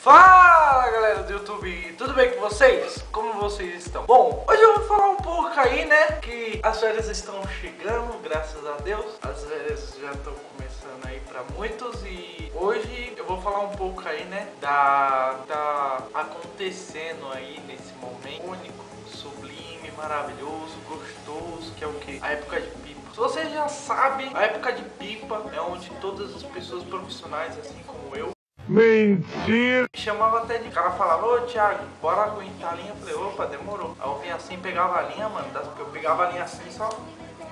Fala galera do YouTube, tudo bem com vocês? Como vocês estão? Bom, hoje eu vou falar um pouco aí, né, que as férias estão chegando, graças a Deus As férias já estão começando aí pra muitos e hoje eu vou falar um pouco aí, né, da, da acontecendo aí nesse momento único, sublime, maravilhoso, gostoso, que é o que? A época de pipa Se você já sabe, a época de pipa é onde todas as pessoas profissionais, assim como eu Mentira! Chamava até de. O cara falava, ô Thiago, bora aguentar a linha. Eu falei, opa, demorou. Aí eu vinha assim, pegava a linha, mano. Eu pegava a linha assim só.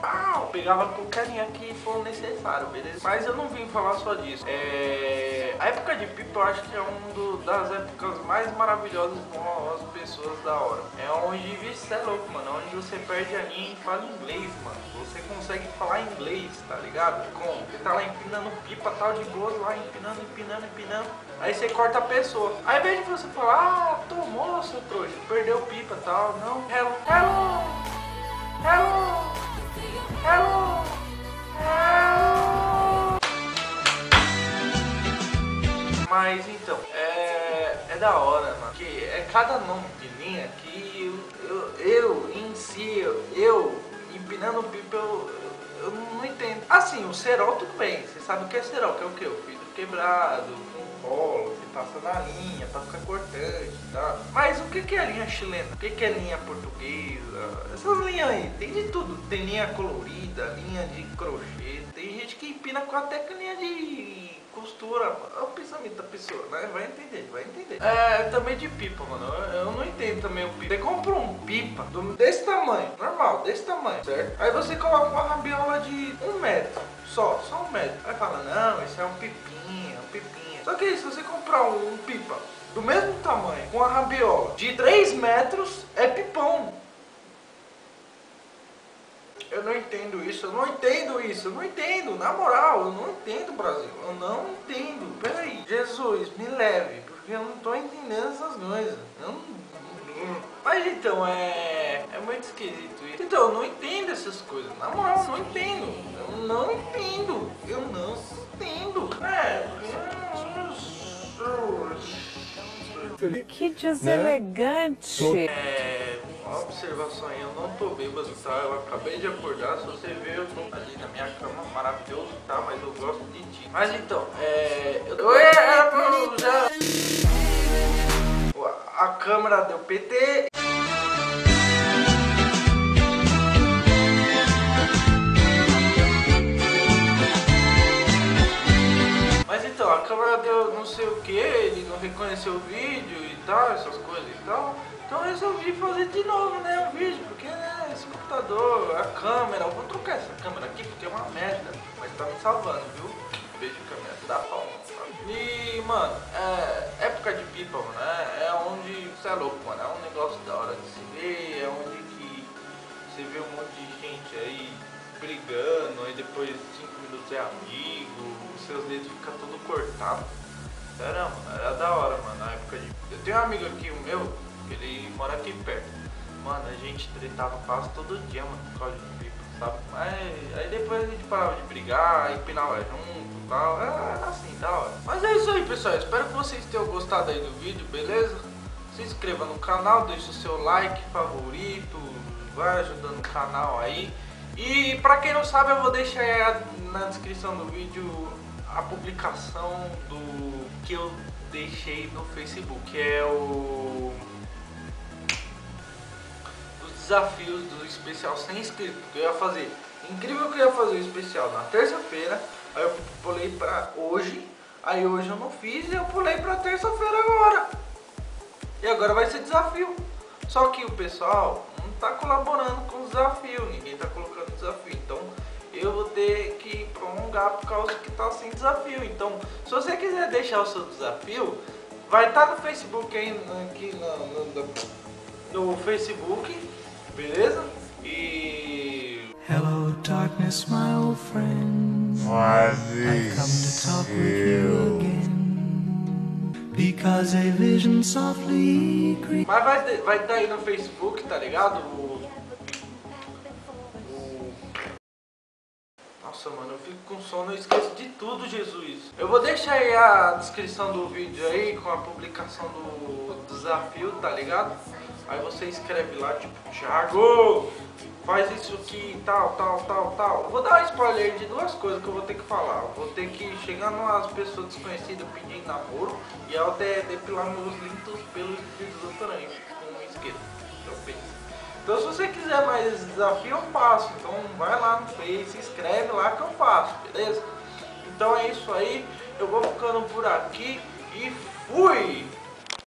Pau, pegava qualquer linha que for necessário, beleza? Mas eu não vim falar só disso. É... A época de pipa eu acho que é uma das épocas mais maravilhosas com as pessoas da hora. É onde, vixe, é louco, mano. É onde você perde a linha e fala inglês, mano. Você consegue falar inglês, tá ligado? Como? Você tá lá empinando pipa, tal de boas lá, empinando, empinando, empinando. Aí você corta a pessoa. Aí ao invés de você falar, ah, tomou, seu trouxa, perdeu pipa tal. Não, hello, hello, hello. Mas então, é, é da hora, mano. Que é cada nome de linha que eu, eu, eu em si, eu, eu empinando pipa, eu, eu não entendo. Assim, o cerol tudo bem. Você sabe o que é cerol, que é o que? O vidro quebrado, colo, você passa na linha pra ficar cortante, tá? Mas o que, que é linha chilena? O que, que é linha portuguesa? Essas linhas aí, tem de tudo. Tem linha colorida, linha de crochê, tem gente que empina com até linha de costura. É o pensamento da pessoa, né? Vai entender, vai entender. É, também de pipa, mano. Eu, não entendo também o pipa. Você compra um pipa desse tamanho, normal, desse tamanho, certo? Aí você coloca uma rabiola de um metro, só, só um metro. Aí fala, não, isso é um pipinha. Só que se você comprar um, um pipa do mesmo tamanho, com a rabiola de 3 metros, é pipão. Eu não entendo isso, eu não entendo isso, eu não entendo, na moral, eu não entendo Brasil, eu não entendo. Peraí, Jesus, me leve, porque eu não tô entendendo essas coisas. Eu não... Mas então, é... é muito esquisito isso. Então, eu não entendo essas coisas, na moral, eu não entendo. Eu não entendo, eu não Que deselegante. É, uma observação aí, eu não tô bêbado, tá? Eu acabei de acordar, se você ver, eu tô ali na minha cama, maravilhoso, tá? Mas eu gosto de ti. Mas então, é... Eu, era pra já... A câmera deu PT. Sei o que, ele não reconheceu o vídeo e tal, essas coisas e tal. Então eu resolvi fazer de novo, né, o vídeo, porque né, esse computador, a câmera, eu vou trocar essa câmera aqui porque é uma merda, mas tá me salvando, viu? Beijo câmera, dá pau. E, mano, é, época de pipa, mano, é, é onde, você é louco, mano, é um negócio da hora de se ver, é onde que você vê um monte de gente aí brigando, aí depois 5 minutos é amigo, seus dedos ficam tudo cortado. Mano, era da hora, mano, na época de... Eu tenho um amigo aqui, o meu, ele mora aqui perto. Mano, a gente tretava quase todo dia, mano, por causa de pipa, sabe? Mas aí depois a gente parava de brigar, empinava junto e tal. Era assim, da hora. Mas é isso aí, pessoal. Espero que vocês tenham gostado aí do vídeo, beleza? Se inscreva no canal, deixe o seu like, favorito, vai ajudando o canal aí. E pra quem não sabe, eu vou deixar na descrição do vídeo a publicação do que eu deixei no Facebook, que é o dos desafios do especial sem inscrito, que eu ia fazer. Incrível que eu ia fazer o especial na terça-feira, aí eu pulei pra hoje, aí hoje eu não fiz e eu pulei pra terça-feira agora. E agora vai ser desafio. Só que o pessoal não tá colaborando com o desafio, ninguém tá colocando desafio, então eu vou ter que prolongar por causa que tá sem desafio. Então, se você quiser deixar o seu desafio, vai estar tá no Facebook aí, aqui no, no, no, Facebook, beleza? E... Hello darkness, my old friend. I come to talk with you again. Because a vision softly creeps. Mas vai, vai estar aí no Facebook, tá ligado? Nossa, mano, eu fico com sono, eu esqueço de tudo, Jesus. Eu vou deixar aí a descrição do vídeo aí com a publicação do desafio, tá ligado? Aí você escreve lá, tipo, Thiago, faz isso aqui, tal, tal, tal, tal. Eu vou dar um spoiler de duas coisas que eu vou ter que falar. Eu vou ter que chegar numas pessoas desconhecidas pedindo namoro e até depilar meus lindos pelos aranha com isqueiro. Então. Então se você quiser mais desafio, eu faço. Então vai lá no Face, se inscreve lá que eu faço, beleza? Então é isso aí. Eu vou ficando por aqui e fui!